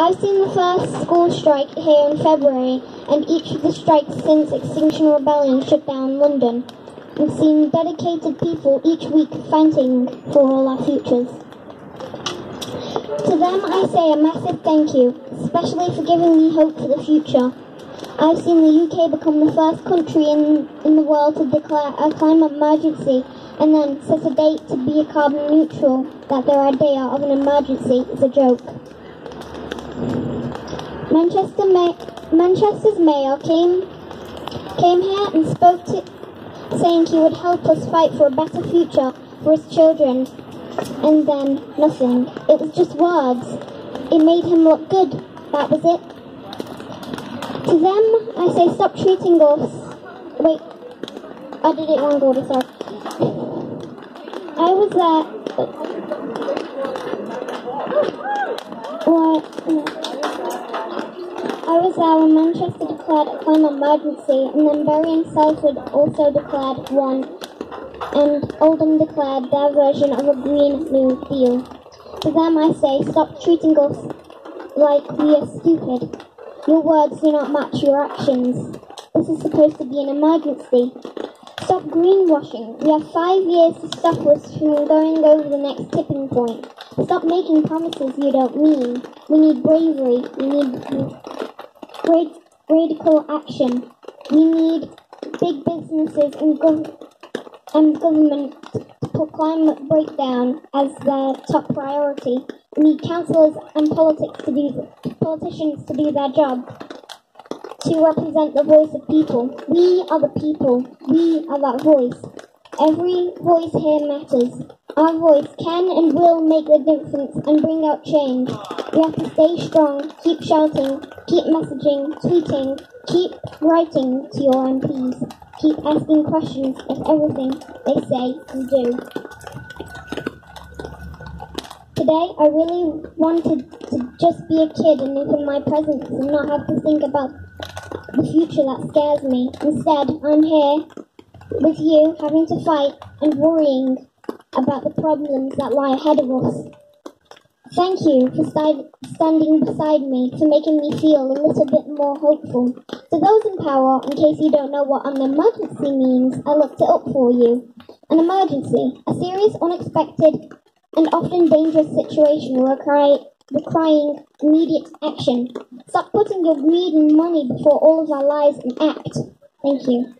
I've seen the first school strike here in February, and each of the strikes since Extinction Rebellion shut down London, and seen dedicated people each week fighting for all our futures. To them, I say a massive thank you, especially for giving me hope for the future. I've seen the UK become the first country in, in the world to declare a climate emergency and then set a date to be carbon neutral, that their idea of an emergency is a joke. Manchester May- Manchester's mayor came came here and spoke to saying he would help us fight for a better future for his children and then nothing. It was just words. It made him look good. That was it. To them, I say stop treating us. Wait, I did it wrong order, sorry. I was there. What? I was there when Manchester declared a climate emergency, and then Bury and Salford also declared one, and Oldham declared their version of a Green New Deal. To them I say, stop treating us like we are stupid. Your words do not match your actions. This is supposed to be an emergency. Stop greenwashing. We have five years to stop us from going over the next tipping point. Stop making promises you don't mean. We need bravery. We need great radical action. We need big businesses and, gov- and government to put climate breakdown as their top priority. We need councillors and politics to do politicians to do their job to represent the voice of people. We are the people. We are that voice. Every voice here matters. Our voice can and will make the difference and bring out change. We have to stay strong, keep shouting, keep messaging, tweeting, keep writing to your MPs, keep asking questions of everything they say and do. Today, I really wanted to just be a kid and live in my presence and not have to think about the future that scares me. Instead, I'm here with you, having to fight and worrying about the problems that lie ahead of us. Thank you for sti- standing beside me, for making me feel a little bit more hopeful. To those in power, in case you don't know what an emergency means, I looked it up for you. An emergency, a serious, unexpected, and often dangerous situation require- requiring immediate action. Stop putting your greed and money before all of our lives and act. Thank you.